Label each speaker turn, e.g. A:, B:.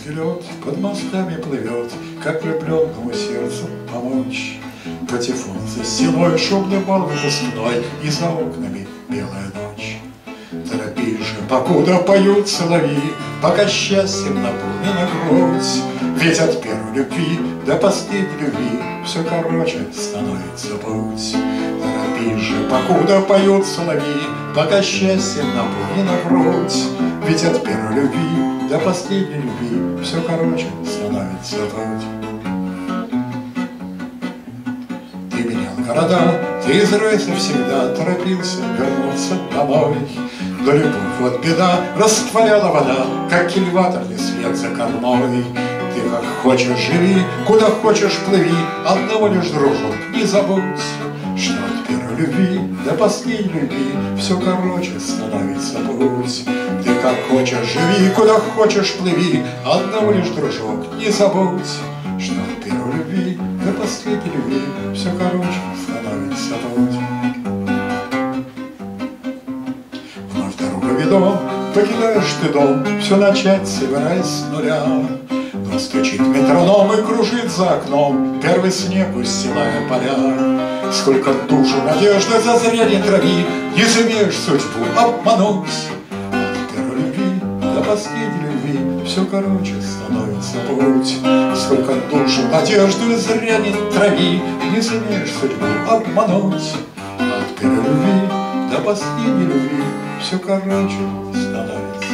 A: Московский лед под мостами плывет, Как влюбленному сердцу помочь. Патефон за стеной шумный бал выпускной, И за окнами белая ночь. Торопись же, покуда поют соловьи, Пока счастьем наполнена грудь, Ведь от первой любви до последней любви Все короче становится путь. Торопись же, покуда поют соловьи, Пока счастьем наполнена грудь, Ведь от первой любви до последней любви Все короче становится путь. Ты менял города, ты из рейса всегда Торопился вернуться домой. Но любовь, вот беда, растворяла вода, Как кильваторный след за кормой. Ты как хочешь живи, куда хочешь плыви, Одного лишь, дружок, не забудь, Что от первой любви до последней любви Все короче становится путь. Ты как хочешь живи, куда хочешь плыви, Одного лишь, дружок, не забудь, Что от первой любви до последней любви Все короче становится путь. Вновь дорога ведом, покидаешь ты дом, Все начать собираясь с нуля. Но стучит метроном и кружит за окном Первый снег устилая поля. Сколько душу надежды зазря не трави, Не сумеешь судьбу обмануть. Первой любви Все короче становится путь. Сколько душу надежды зря не трави, Не сумеешь судьбу обмануть. От первой любви до последней любви Все короче становится